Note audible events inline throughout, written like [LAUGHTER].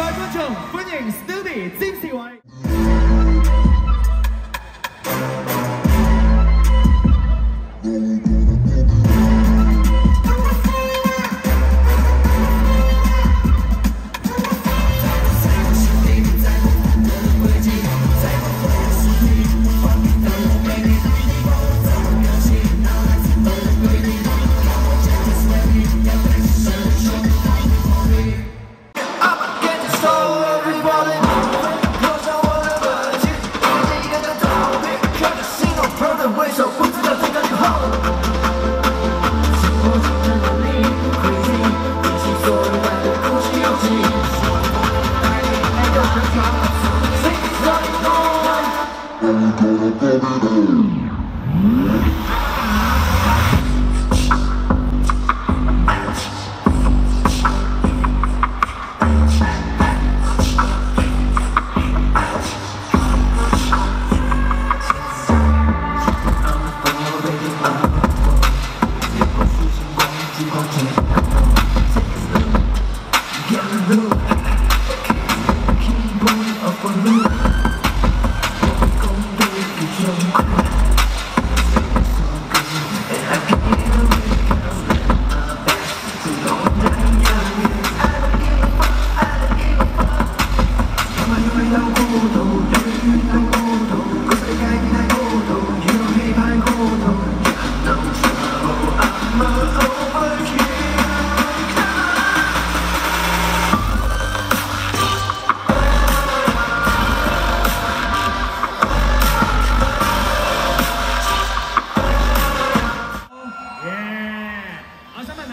各位觀眾，歡迎 Studio 詹士偉。耶！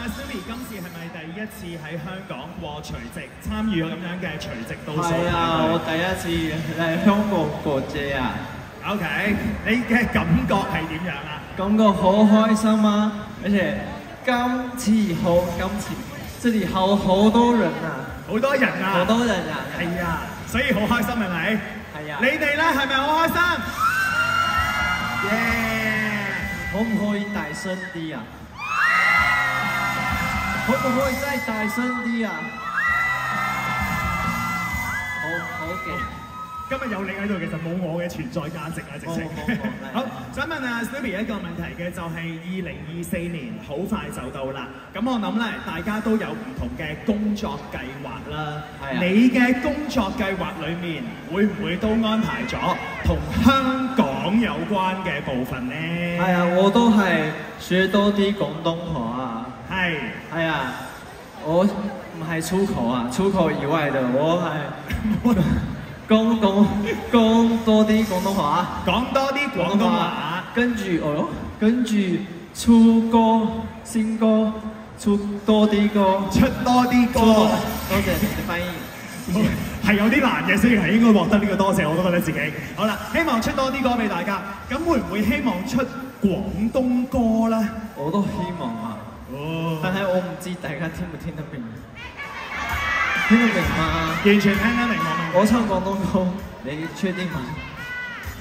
我想問下 Sumi，今次係咪第一次喺香港過除夕，參與咁樣嘅除夕倒數係啊，我第一次嚟香港過節啊，OK，你嘅感覺係點樣啊？感覺好開心啊！而且今次好，今次這裡好好多人啊，好多人啊！好多人啊，係啊，所以好開心係咪？係啊你，哋咧係咪好開心？耶！可唔可以大聲啲啊？可唔可以再大聲啲啊？好好嘅。今日有你喺度，其實冇我嘅存在價值啊！直情 [LAUGHS] 好，想問啊 Snoopy 一個問題嘅就係二零二四年好快就到啦，咁我諗咧大家都有唔同嘅工作計劃啦。係啊你嘅工作計劃裡面會唔會都安排咗同香港有關嘅部分呢？係啊，我都係學多啲廣東話啊。係係啊，我唔係粗口啊，粗口以外嘅，我係 [LAUGHS] 講講講多啲廣東話。講多啲廣東話。跟住哦，跟住出歌新歌，出多啲歌，出多啲歌多多謝你嘅翻譯。係有啲難嘅，所以係應該獲得呢個多謝，我都覺得自己。好啦，希望出多啲歌俾大家。咁會唔會希望出廣東歌咧？我都希望啊，知大家聽唔聽得明，聽得明嗎？完全聽得明我我唱廣東歌，你確定嗎？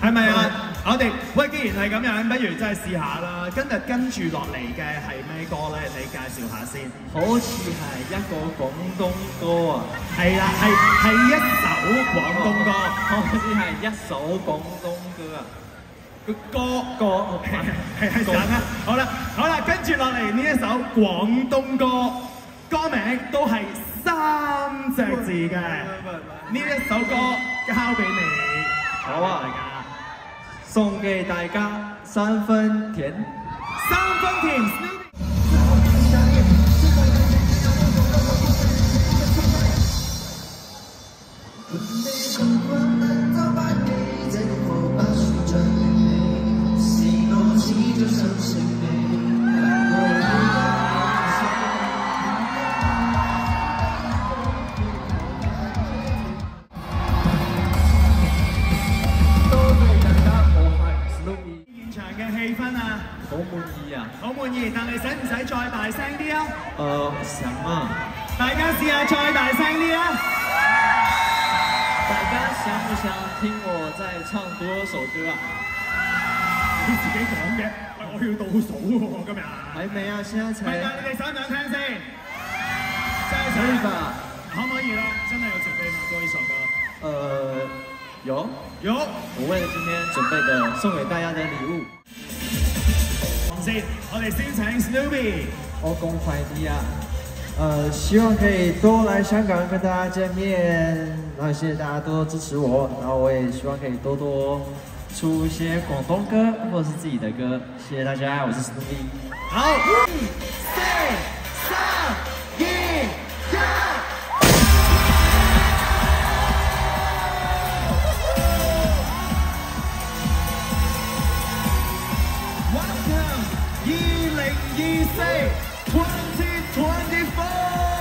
係咪啊？我哋喂，既然係咁樣，不如真係試下啦。今日跟住落嚟嘅係咩歌咧？你介紹下先。好似係一個廣東歌啊！係啦，係係一首廣東歌。好似係一首廣東歌啊！個歌歌係係等啦，好啦好啦，跟住落嚟呢一首廣東歌，歌名都係三隻字嘅，呢一首歌交俾你，好啊大家送給大家三分甜。三分甜意啊！好滿意，但係使唔使再大聲啲啊？誒，想啊！大家試下再大聲啲啊！大家想唔想聽我再唱多首歌啊？你自己講嘅，喂，我要倒數喎，今日。還沒啊，現在才係你哋想唔想聽先？真係可以想。吧？可可唔可以咧？真係有準備嘛？多一首歌。呃，有有。我為了今天準備的送給大家的禮物。先，我哋先請 Snoopy。我公快啲啊！呃，希望可以多来香港跟大家见面，然后谢谢大家多多支持我，然后我也希望可以多多出一些广东歌或者是自己的歌，谢谢大家，我是 Snoopy。好，五、四、2024!